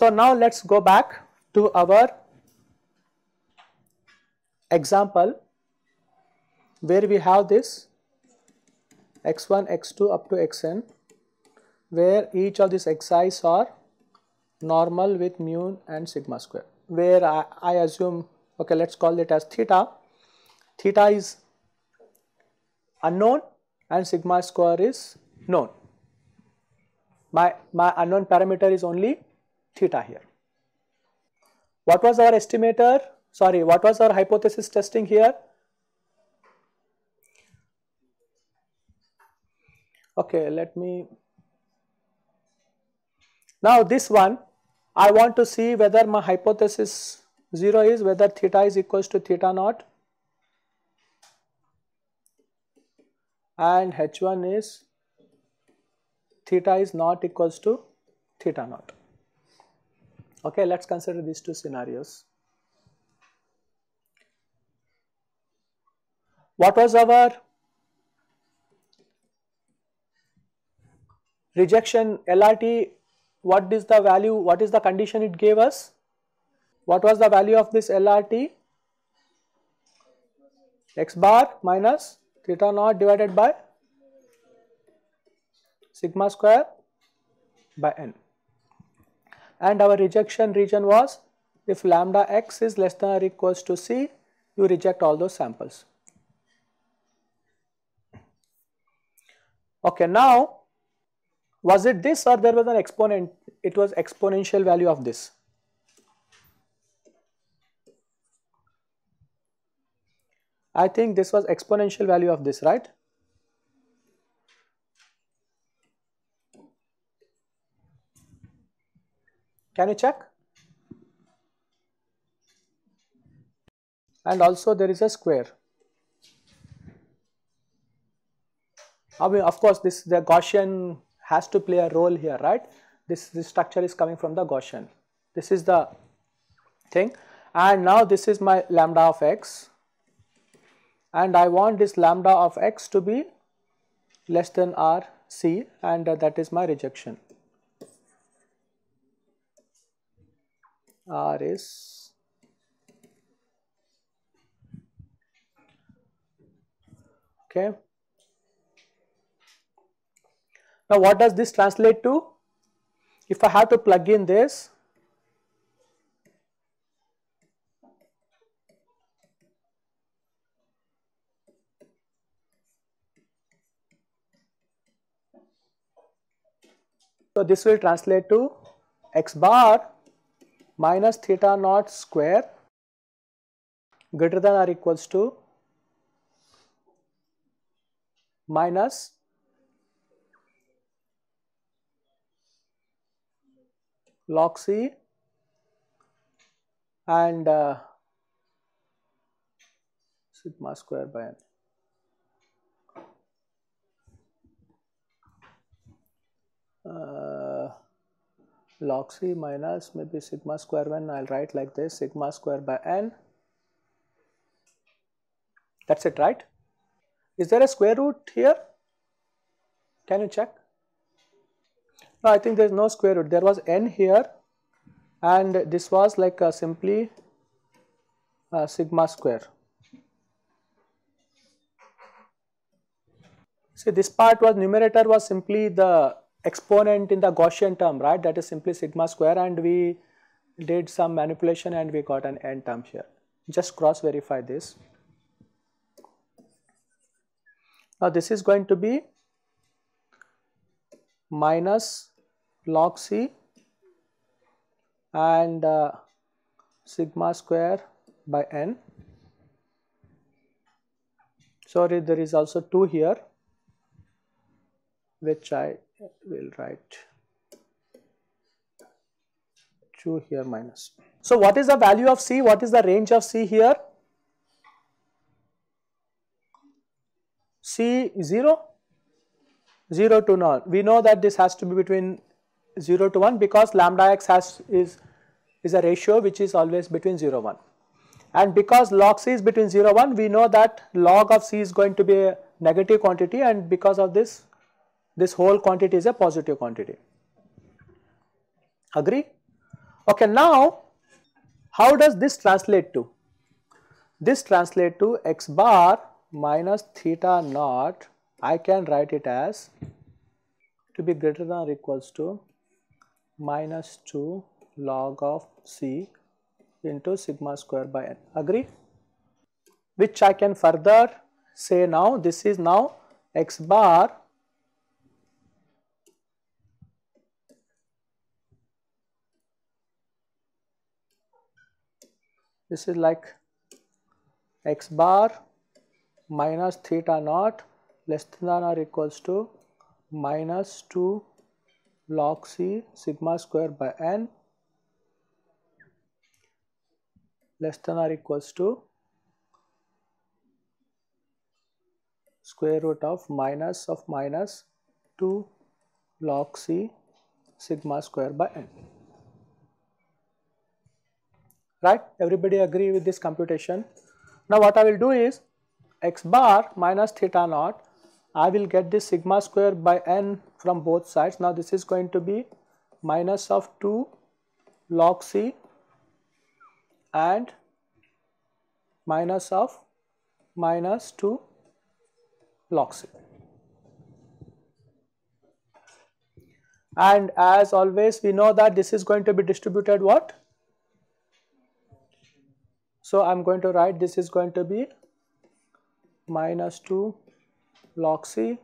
So now let us go back to our example where we have this x1, x2 up to xn where each of these xi's are normal with mu and sigma square where I, I assume okay let us call it as theta, theta is unknown and sigma square is known. My, my unknown parameter is only theta here. What was our estimator? Sorry, what was our hypothesis testing here? Okay, let me. Now this one, I want to see whether my hypothesis 0 is whether theta is equals to theta naught and h1 is theta is not equals to theta naught. Okay, let us consider these two scenarios. What was our rejection LRT? What is the value? What is the condition it gave us? What was the value of this LRT? x bar minus theta naught divided by sigma square by n and our rejection region was if lambda x is less than or equals to c you reject all those samples. Okay, now was it this or there was an exponent it was exponential value of this. I think this was exponential value of this right. Can you check? And also there is a square. I mean, of course, this the Gaussian has to play a role here, right? This, this structure is coming from the Gaussian. This is the thing. And now this is my lambda of x. And I want this lambda of x to be less than r c and uh, that is my rejection. R is okay. Now what does this translate to? If I have to plug in this So this will translate to x bar minus theta naught square greater than or equals to minus log C and uh, sigma square by n. Uh, log c minus maybe sigma square when I'll write like this sigma square by n. That's it, right? Is there a square root here? Can you check? No, I think there is no square root. There was n here and this was like a simply a sigma square. See this part was numerator was simply the exponent in the Gaussian term, right? That is simply sigma square and we did some manipulation and we got an n term here. Just cross verify this. Now this is going to be minus log c and uh, sigma square by n. Sorry, there is also 2 here which I will write 2 here minus. So what is the value of C? What is the range of C here? C 0, 0 to null. We know that this has to be between 0 to 1 because lambda x has is, is a ratio which is always between 0 1. And because log C is between 0 1, we know that log of C is going to be a negative quantity and because of this this whole quantity is a positive quantity. Agree? Okay, now how does this translate to? This translate to x bar minus theta naught, I can write it as to be greater than or equals to minus 2 log of c into sigma square by n. Agree? Which I can further say now this is now x bar this is like x bar minus theta naught less than or equals to minus 2 log c sigma square by n less than or equals to square root of minus of minus 2 log c sigma square by n right? Everybody agree with this computation? Now what i will do is x bar minus theta naught i will get this sigma square by n from both sides. Now this is going to be minus of 2 log c and minus of minus 2 log c. And as always we know that this is going to be distributed what so, I am going to write this is going to be minus 2 log C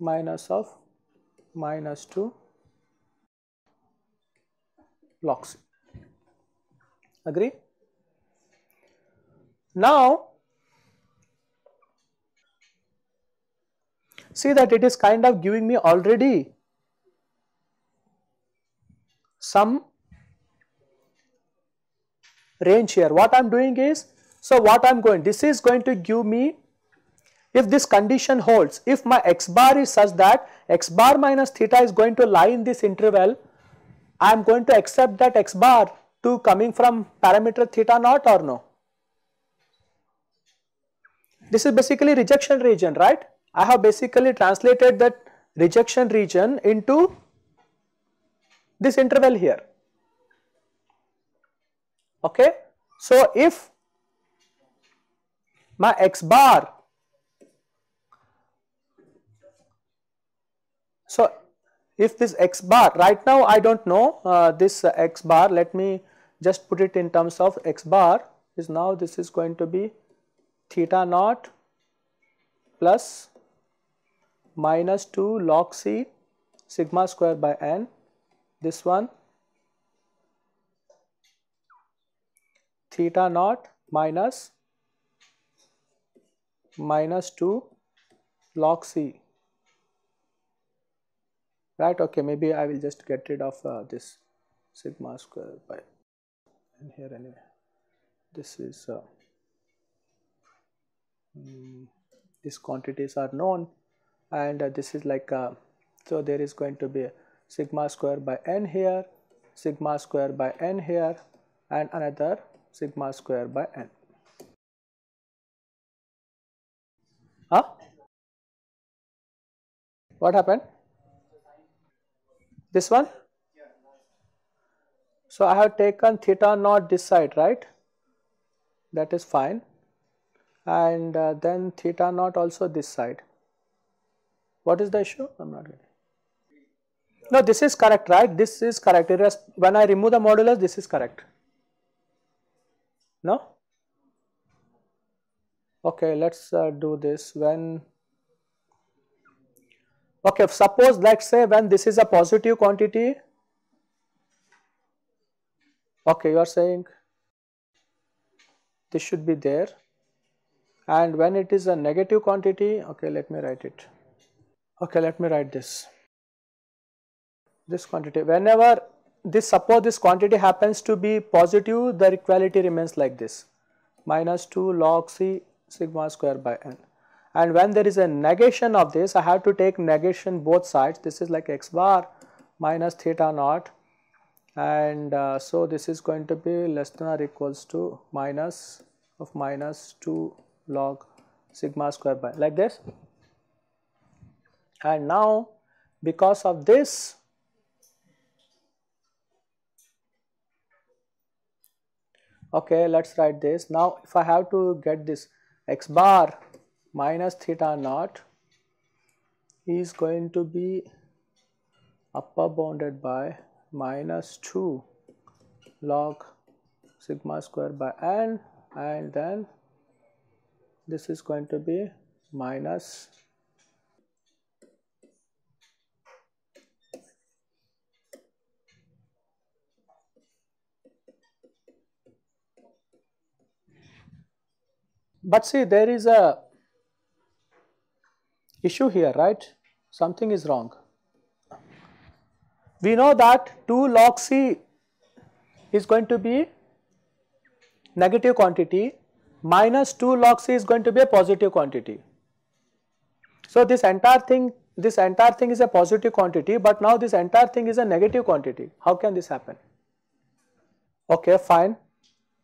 minus of minus 2 log C. Agree? Now, see that it is kind of giving me already some range here. What I am doing is, so what I am going, this is going to give me, if this condition holds, if my x bar is such that x bar minus theta is going to lie in this interval, I am going to accept that x bar to coming from parameter theta naught or no? This is basically rejection region, right? I have basically translated that rejection region into this interval here okay. So, if my x bar, so if this x bar right now I do not know uh, this uh, x bar let me just put it in terms of x bar is now this is going to be theta naught plus minus 2 log c sigma square by n this one theta naught minus minus 2 log c. Right? Okay maybe I will just get rid of uh, this sigma square by and here anyway. This is uh, mm, these quantities are known and uh, this is like uh, so there is going to be sigma square by n here sigma square by n here and another sigma square by n. Huh? What happened? This one? So I have taken theta naught this side, right? That is fine. And uh, then theta naught also this side. What is the issue? I am not getting. No, this is correct, right? This is correct. When I remove the modulus, this is correct. No? Okay, let's uh, do this when, okay, suppose let's say when this is a positive quantity, okay, you are saying this should be there and when it is a negative quantity, okay, let me write it. Okay, let me write this. This quantity, whenever this suppose this quantity happens to be positive the equality remains like this. Minus 2 log c sigma square by n. And when there is a negation of this I have to take negation both sides. This is like x bar minus theta naught. And uh, so this is going to be less than or equals to minus of minus 2 log sigma square by like this. And now because of this Okay, let's write this. Now, if I have to get this x bar minus theta naught is going to be upper bounded by minus 2 log sigma square by n and then this is going to be minus but see there is a issue here right something is wrong we know that 2 log c is going to be negative quantity minus 2 log c is going to be a positive quantity. So, this entire thing this entire thing is a positive quantity, but now this entire thing is a negative quantity. How can this happen? Okay, fine.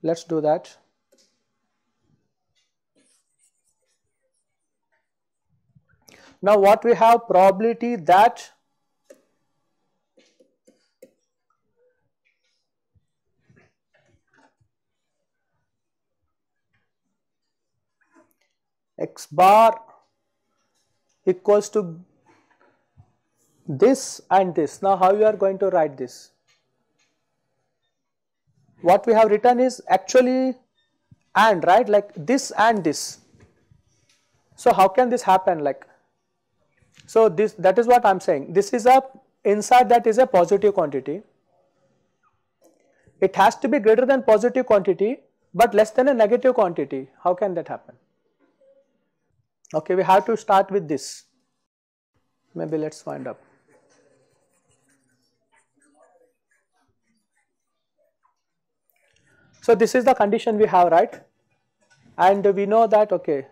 Let's do that. Now, what we have probability that x bar equals to this and this. Now, how you are going to write this? What we have written is actually and right like this and this. So, how can this happen like? So, this that is what I am saying this is a inside that is a positive quantity. It has to be greater than positive quantity but less than a negative quantity. How can that happen? Okay, we have to start with this. Maybe let's find up. So this is the condition we have, right? And we know that, okay,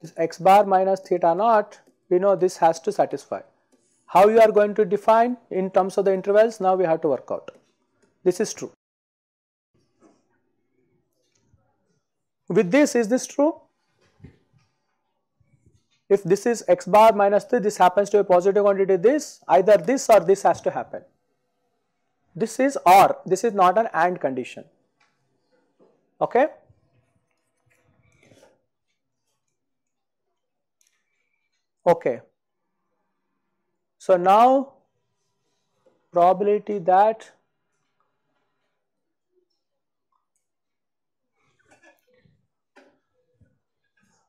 this x bar minus theta naught, we know this has to satisfy. How you are going to define in terms of the intervals, now we have to work out. This is true. With this, is this true? if this is x bar minus 3 this happens to a positive quantity this either this or this has to happen. This is or this is not an AND condition okay. Okay. So now probability that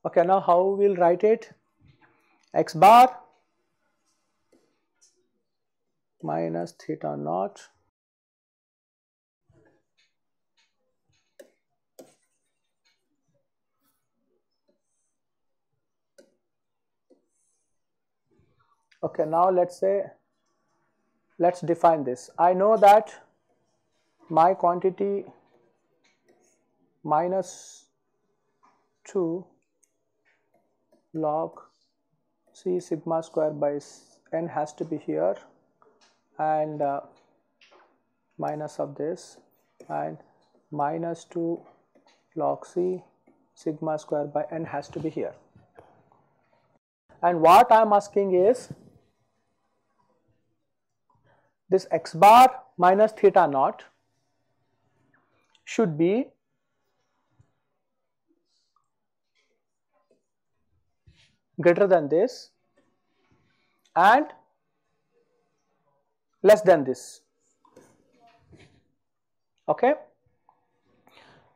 okay now how we'll write it x bar minus theta naught okay now let's say let's define this I know that my quantity minus 2 log C sigma square by n has to be here and uh, minus of this and minus 2 log C sigma square by n has to be here. And what I am asking is this x bar minus theta naught should be greater than this and less than this. Okay?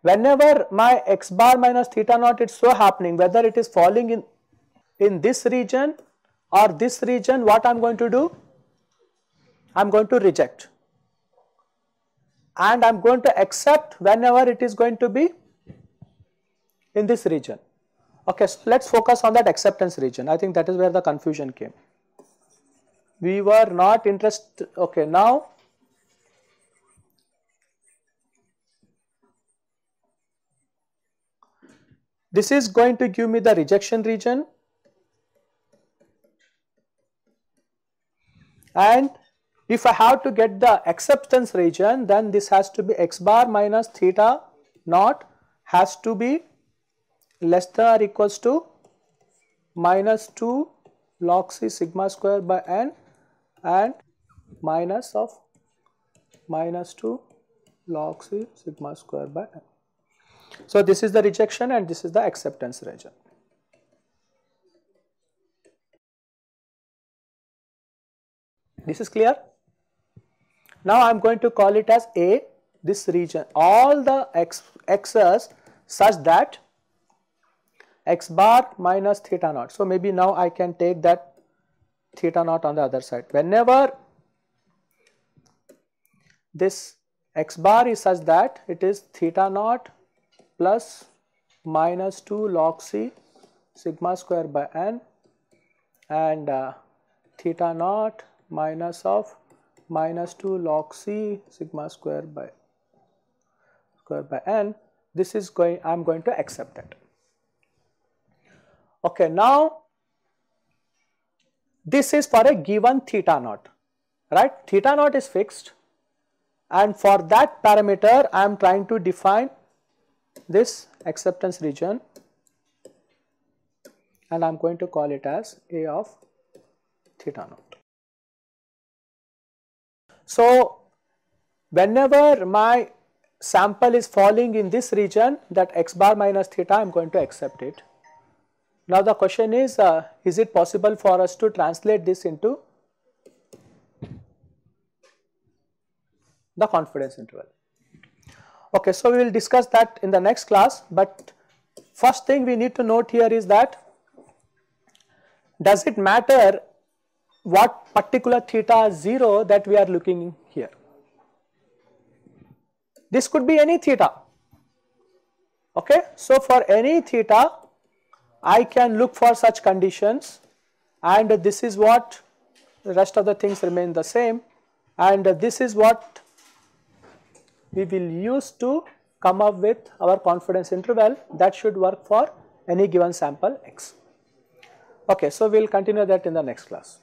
Whenever my x bar minus theta naught is so happening whether it is falling in in this region or this region what I am going to do I am going to reject and I am going to accept whenever it is going to be in this region Okay, so let us focus on that acceptance region. I think that is where the confusion came. We were not interested, okay, now this is going to give me the rejection region and if I have to get the acceptance region then this has to be x bar minus theta naught has to be less than or equals to minus 2 log c sigma square by n and minus of minus 2 log c sigma square by n. So, this is the rejection and this is the acceptance region. This is clear? Now, I am going to call it as A this region all the x x's such that x bar minus theta naught. So, maybe now I can take that theta naught on the other side. Whenever this x bar is such that it is theta naught plus minus 2 log c sigma square by n and uh, theta naught minus of minus 2 log c sigma square by square by n this is going I am going to accept that. Okay, now this is for a given theta naught, right? Theta naught is fixed and for that parameter I am trying to define this acceptance region and I am going to call it as A of theta naught. So, whenever my sample is falling in this region that x bar minus theta I am going to accept it. Now the question is, uh, is it possible for us to translate this into the confidence interval? Okay, so we will discuss that in the next class, but first thing we need to note here is that does it matter what particular theta 0 that we are looking here? This could be any theta. Okay. So, for any theta, I can look for such conditions and this is what the rest of the things remain the same and this is what we will use to come up with our confidence interval that should work for any given sample x. Okay, so we will continue that in the next class.